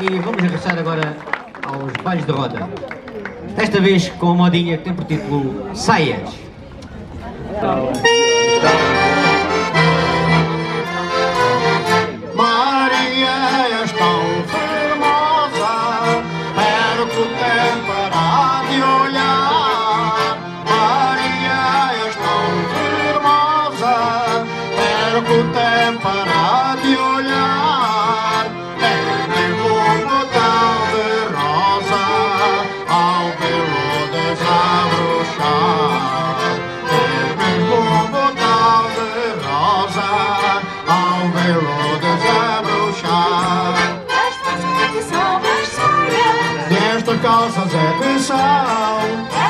E vamos regressar agora aos bailes de roda. Desta vez com a modinha que tem por título Saias. Maria és tão formosa, perco tempo para te olhar. Maria és formosa, perco tempo para calças é que são,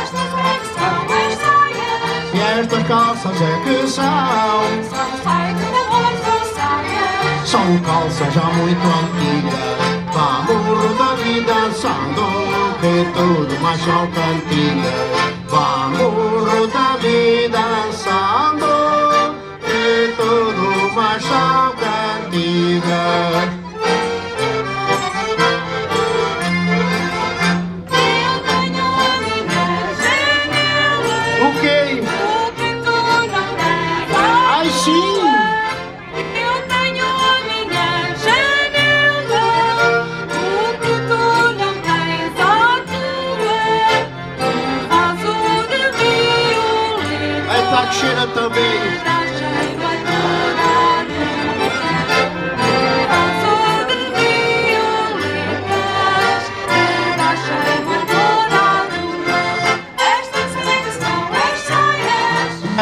Estas é que são as saias. e estas calças é que são. São saias saias. São calças já muito antigas, vamos da vida dançando, que tudo mais são cantigas. Vamos da vida dançando, que tudo mais são a rua.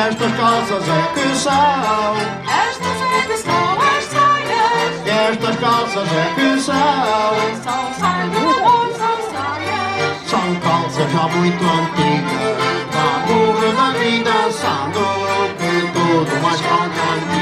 Estas calças é que são, Estas é que são as saias. estas calças é que são. São saias são saias. São calças já muito antigas Vamos na vida dançando Que tudo mais são cantigas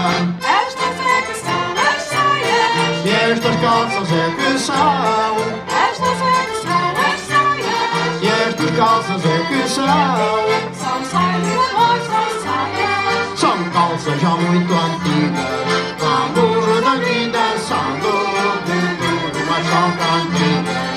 Estas é que são as saias. E estas calças é que são. Estas é que são as saias. E estas calças é que são. São saias de amor, são saias. São calças já muito antigas. Vamos daqui dançando. Mas são antigas.